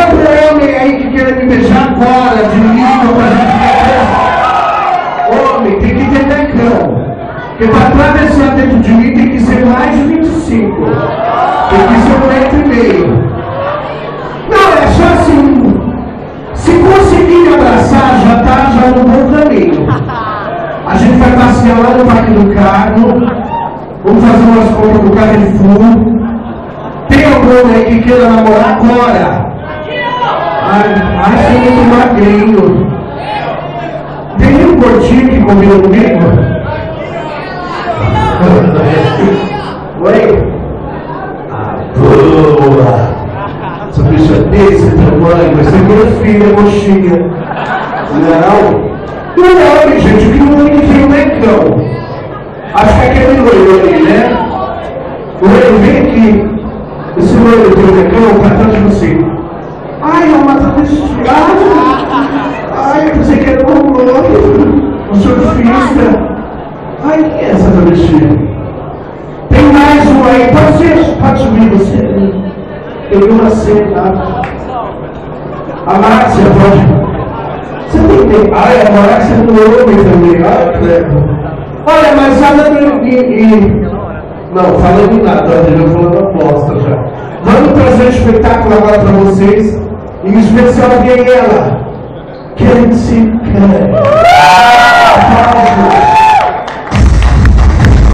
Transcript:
Outro homem aí que queira me beijar agora, de língua pra gente Homem, tem que ter decão. Porque pra atravessar dentro de mim tem que ser mais de 25. Tem que ser um metro e meio. Não, é só assim. Se conseguir abraçar, já tá já no bom caminho. A gente vai passear lá no Parque do Carmo. Vamos fazer umas compras do Carrefour. Tem algum aí que queira namorar agora? Ai, sou muito magrinho. Tem um gordinho que combina comigo? Oi? Ah, boa! Essa bicha é desse tamanho, vai ser minha filha, coxinha. Não? Não é gente, o que não é que tem um necão. Acho que é aquele loiro ali, né? Loiro, vem aqui. Esse loiro tem um necão, tá atrás de você. Ai, travesti. Ai, pensei que era um loiro. Um surfista. Ai, quem é essa travesti? Tem mais um aí, pode ser, pode subir você. Eu vi uma cena. A Márcia, pode. Você tem. Ai, a Márcia é um homem também. Ai, credo. Olha, mas falando em. Não, falando em nada, eu falando aposta já. Vamos trazer um espetáculo agora para vocês. Em especial vem ela. Quem se.